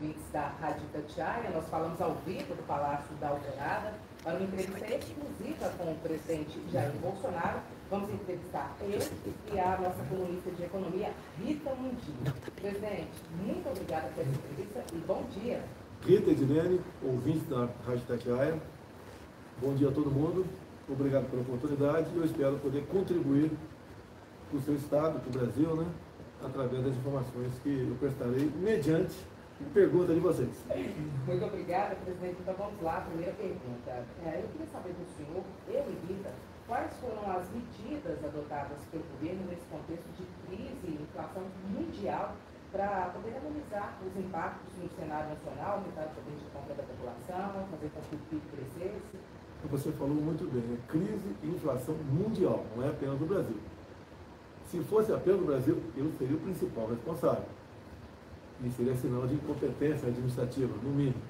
ouvintes da Rádio Tatiaia. Nós falamos ao vivo do Palácio da Alvorada para uma entrevista exclusiva com o presidente Jair Bolsonaro. Vamos entrevistar ele e a nossa colunista de economia, Rita Mundinho. Presidente, muito obrigada pela entrevista e bom dia. Rita Edilene, ouvinte da Rádio Tatiaia. Bom dia a todo mundo. Obrigado pela oportunidade e eu espero poder contribuir para o seu estado, para o Brasil, né? através das informações que eu prestarei mediante pergunta de vocês. Muito obrigada, presidente. Então vamos lá, primeira pergunta. É, eu queria saber do senhor, eu e Rita, quais foram as medidas adotadas pelo governo nesse contexto de crise e inflação mundial para poder analisar os impactos no cenário nacional, aumentar o poder de compra da população, fazer com que o PIB crescesse? Você falou muito bem, é crise e inflação mundial, não é apenas do Brasil. Se fosse apenas o Brasil, eu seria o principal responsável. E seria sinal de incompetência administrativa, no mínimo.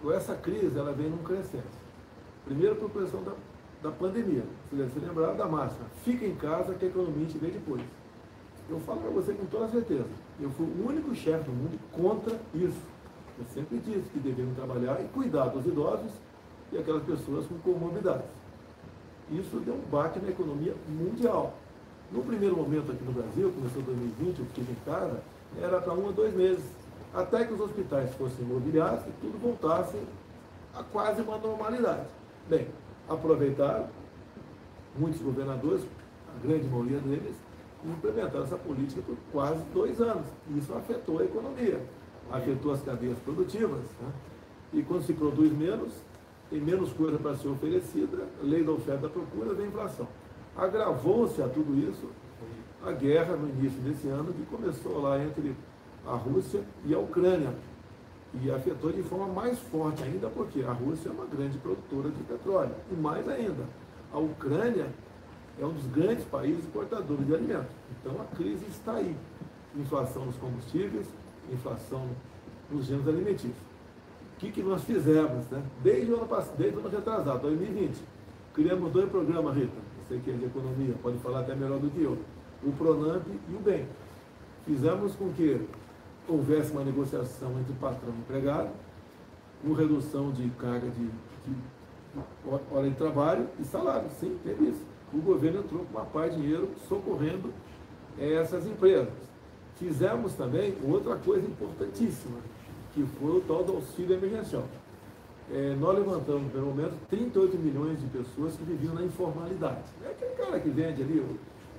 Com essa crise, ela vem num crescente. Primeiro, por pressão da, da pandemia. Você se lembrar da máxima. Fica em casa que a economia te vem depois. Eu falo para você com toda certeza. Eu fui o único chefe do mundo contra isso. Eu sempre disse que deveriam trabalhar e cuidar dos idosos e aquelas pessoas com comorbidades. Isso deu um baque na economia mundial. No primeiro momento aqui no Brasil, começou em 2020, eu fiquei em casa, era para um a dois meses, até que os hospitais fossem imobiliados e tudo voltasse a quase uma normalidade. Bem, aproveitaram, muitos governadores, a grande maioria deles, implementaram essa política por quase dois anos. Isso afetou a economia, afetou as cadeias produtivas. Né? E quando se produz menos, tem menos coisa para ser oferecida, lei da oferta e da procura, vem inflação. Agravou-se a tudo isso a guerra no início desse ano, que começou lá entre a Rússia e a Ucrânia. E afetou de forma mais forte ainda, porque a Rússia é uma grande produtora de petróleo. E mais ainda, a Ucrânia é um dos grandes países exportadores de alimentos. Então a crise está aí. Inflação nos combustíveis, inflação nos gêneros alimentícios. O que, que nós fizemos, né? Desde o ano passado, desde o ano retrasado, 2020, criamos dois programas, Rita você que é de economia, pode falar até melhor do que eu, o Pronamp e o BEM. Fizemos com que houvesse uma negociação entre patrão e empregado, com redução de carga de, de hora de trabalho e salário. Sim, teve isso. O governo entrou com uma parte de dinheiro socorrendo essas empresas. Fizemos também outra coisa importantíssima, que foi o tal do auxílio emergencial é, nós levantamos, pelo menos, 38 milhões de pessoas que viviam na informalidade. É aquele cara que vende ali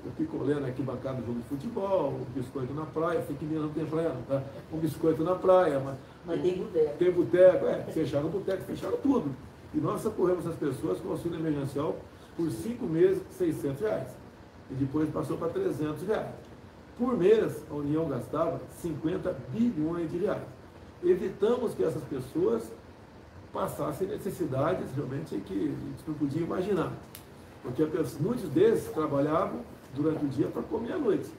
o, picolé na arquibancada do jogo de futebol, o biscoito na praia, sei que não tem praia, tá? um biscoito na praia, mas, mas tem boteco. Tem boteco, é, fecharam o boteco, fecharam tudo. E nós socorremos as pessoas com auxílio emergencial por cinco meses, 600 reais. E depois passou para 300 reais. Por mês, a União gastava 50 bilhões de reais. Evitamos que essas pessoas passassem necessidades realmente que a gente não podia imaginar. Porque muitos desses trabalhavam durante o dia para comer à noite.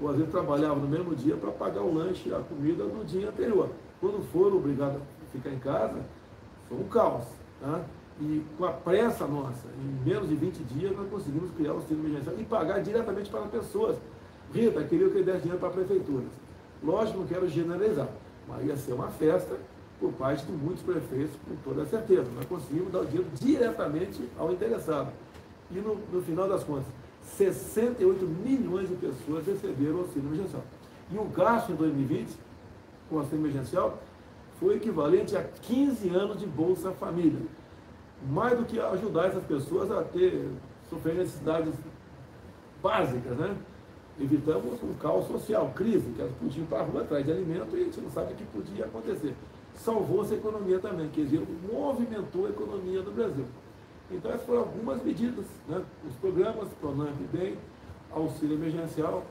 Ou às vezes trabalhavam no mesmo dia para pagar o lanche, a comida do dia anterior. Quando foram obrigados a ficar em casa, foi um caos. Tá? E com a pressa nossa, em menos de 20 dias, nós conseguimos criar o auxílio emergencial e pagar diretamente para as pessoas. Rita, queria que eu desse dinheiro para prefeituras. Lógico, não quero generalizar, mas ia ser uma festa por parte de muitos prefeitos, com toda certeza. Nós conseguimos dar o dinheiro diretamente ao interessado. E no, no final das contas, 68 milhões de pessoas receberam auxílio emergencial. E o gasto em 2020 com o auxílio emergencial foi equivalente a 15 anos de Bolsa Família. Mais do que ajudar essas pessoas a ter, sofrer necessidades básicas, né? Evitamos um caos social, crise, que elas podiam ir para a rua atrás de alimento e a gente não sabe o que podia acontecer salvou-se a economia também, quer dizer, movimentou a economia do Brasil. Então essas foram algumas medidas, né? os programas, Pronamp Bem, auxílio emergencial,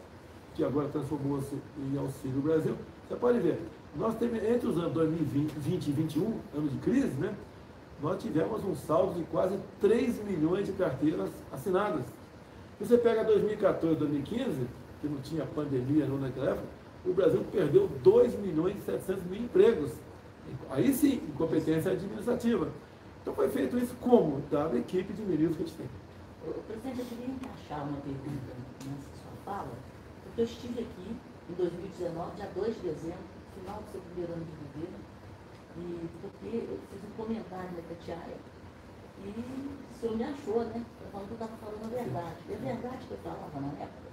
que agora transformou-se em Auxílio Brasil. Você pode ver, nós temos, entre os anos 2020 e 2021, anos de crise, né? nós tivemos um saldo de quase 3 milhões de carteiras assinadas. Você pega 2014 2015, que não tinha pandemia não naquela época, o Brasil perdeu 2 milhões e 700 mil empregos Aí sim, incompetência administrativa. Então foi feito isso como? Dada a equipe de ministros que a gente tem. Presidente, eu queria encaixar uma pergunta nessa sua fala, porque eu estive aqui em 2019, dia 2 de dezembro, final do seu primeiro ano de governo, e porque eu fiz um comentário na Tatiaia, e o senhor me achou, né? Falando que eu estava falando a verdade. E a verdade que eu falava na época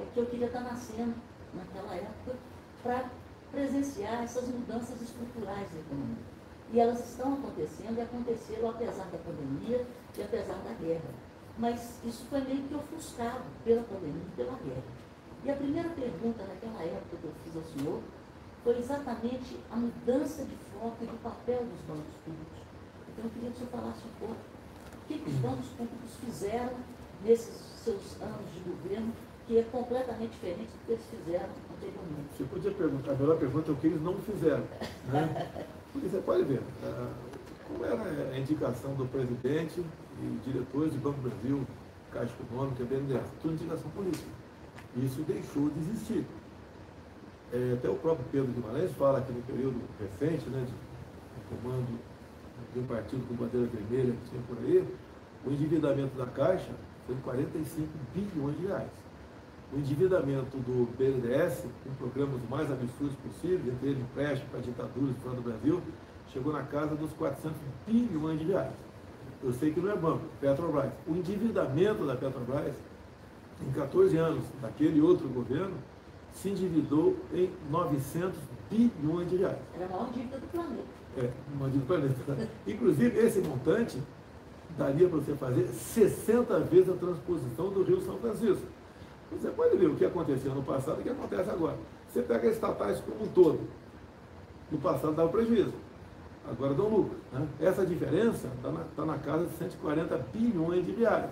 é que eu queria estar nascendo naquela época para presenciar essas mudanças estruturais da economia. E elas estão acontecendo e aconteceram apesar da pandemia e apesar da guerra. Mas isso foi meio que ofuscado pela pandemia e pela guerra. E a primeira pergunta naquela época que eu fiz ao senhor foi exatamente a mudança de foco e do papel dos bancos públicos. Então eu queria que o senhor falasse um pouco o que, que os bancos públicos fizeram nesses seus anos de governo, que é completamente diferente do que eles fizeram anteriormente. Você podia perguntar, a melhor pergunta é o que eles não fizeram. Né? Porque você pode ver, como era a indicação do presidente e diretores de Banco do Brasil, Caixa Econômica, BNDES, tudo indicação política. Isso deixou de existir. É, até o próprio Pedro Guimarães fala que no período recente, né, de comando de um partido com bandeira vermelha que tinha por aí, o endividamento da Caixa foi de 45 bilhões de reais. O endividamento do BNDES, com programas mais absurdos possíveis, entre eles empréstimo para ditaduras fora do Brasil, chegou na casa dos 400 bilhões de reais. Eu sei que não é banco, Petrobras. O endividamento da Petrobras em 14 anos daquele outro governo, se endividou em 900 bilhões de reais. Era a maior dívida do planeta. É, uma dívida do planeta. Inclusive, esse montante daria para você fazer 60 vezes a transposição do Rio São Francisco. Você pode ver o que aconteceu no passado e o que acontece agora. Você pega estatais como um todo. No passado dava prejuízo, agora dão lucro. Né? Essa diferença está na, tá na casa de 140 bilhões de reais.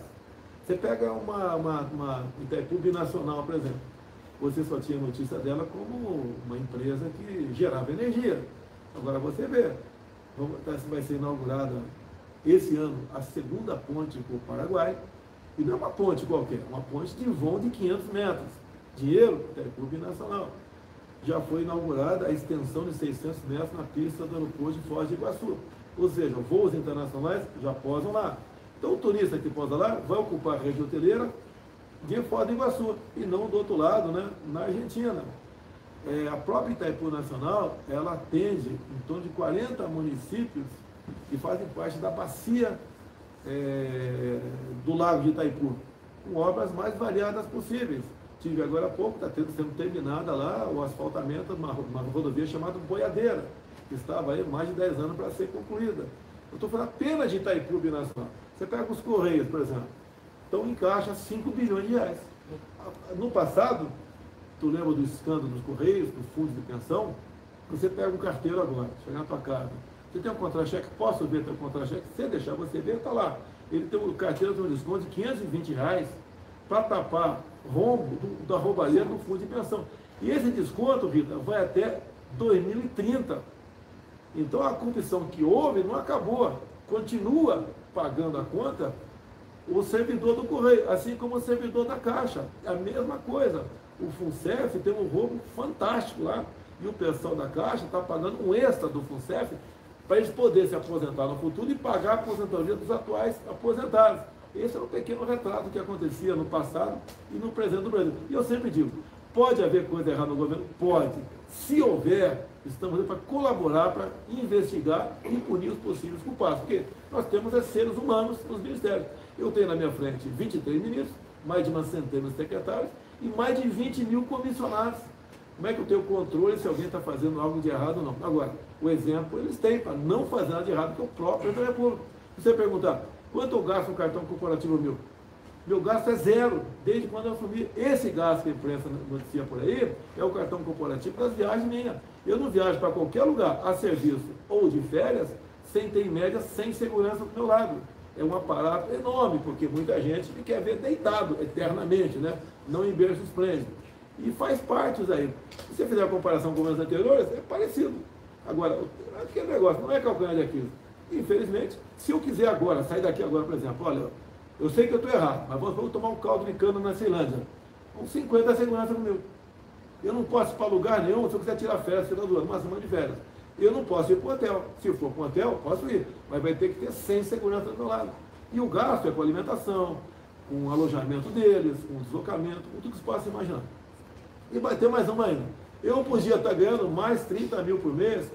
Você pega uma, uma, uma Itaipu Binacional, por exemplo. Você só tinha notícia dela como uma empresa que gerava energia. Agora você vê, tá, vai ser inaugurada esse ano a segunda ponte para o Paraguai. E não é uma ponte qualquer, é uma ponte de voo de 500 metros. Dinheiro, Itaipu Binacional. Já foi inaugurada a extensão de 600 metros na pista do aeroporto de Foz de Iguaçu. Ou seja, voos internacionais já posam lá. Então o turista que posa lá vai ocupar a rede hoteleira de Foz do Iguaçu e não do outro lado, né, na Argentina. É, a própria Itaipu Nacional, ela atende em torno de 40 municípios que fazem parte da bacia é, do lago de Itaipu, com obras mais variadas possíveis. Tive agora há pouco, está sendo terminada lá o asfaltamento de uma, uma rodovia chamada Boiadeira, que estava aí mais de 10 anos para ser concluída. Eu estou falando apenas de Itaipu Nacional. Você pega os Correios, por exemplo, então encaixa 5 bilhões de reais. No passado, tu lembra do escândalo dos Correios, do fundo de pensão? Você pega um carteiro agora, chega na tua casa. Você tem um contra-cheque, posso ver teu contra-cheque? Se deixar você ver, está lá. Ele tem o carteiro tem um desconto de 520 reais para tapar rombo do, da roubalheira do fundo de pensão. E esse desconto, Rita, vai até 2030. Então a corrupção que houve não acabou, continua pagando a conta o servidor do correio, assim como o servidor da caixa. É a mesma coisa. O FUNCEF tem um roubo fantástico lá e o pessoal da caixa está pagando um extra do FUNCEF para eles poderem se aposentar no futuro e pagar a aposentadoria dos atuais aposentados. Esse é um pequeno retrato que acontecia no passado e no presente do Brasil. E eu sempre digo, pode haver coisa errada no governo? Pode. Se houver, estamos para colaborar, para investigar e punir os possíveis culpados. Porque nós temos é, seres humanos nos ministérios. Eu tenho na minha frente 23 ministros, mais de uma centena de secretários e mais de 20 mil comissionados. Como é que eu tenho controle se alguém está fazendo algo de errado ou não? Agora, o exemplo eles têm para não fazer nada de errado, que é o próprio da República. Se você perguntar, quanto eu gasto no cartão corporativo meu? Meu gasto é zero, desde quando eu assumi. Esse gasto que a imprensa noticia por aí é o cartão corporativo das viagens minhas. Eu não viajo para qualquer lugar, a serviço ou de férias, sem ter em média, sem segurança do meu lado. É um aparato enorme, porque muita gente quer ver deitado eternamente, né? não em berços esplêndidos. E faz parte isso aí. Se você fizer a comparação com os anteriores, é parecido. Agora, aquele negócio não é calcanhar de Aquiles. Infelizmente, se eu quiser agora, sair daqui agora, por exemplo, olha, eu sei que eu estou errado, mas vamos, tomar um caldo de cana na Ceilândia. Com 50 segurança comigo. Eu não posso ir para lugar nenhum se eu quiser tirar férias, do ano, uma semana de férias. Eu não posso ir para o hotel. Se for para o hotel, posso ir. Mas vai ter que ter 100 segurança do meu lado. E o gasto é com alimentação, com o alojamento deles, com o deslocamento, com tudo que você possa imaginar. E vai ter mais uma ainda. Eu podia estar ganhando mais 30 mil por mês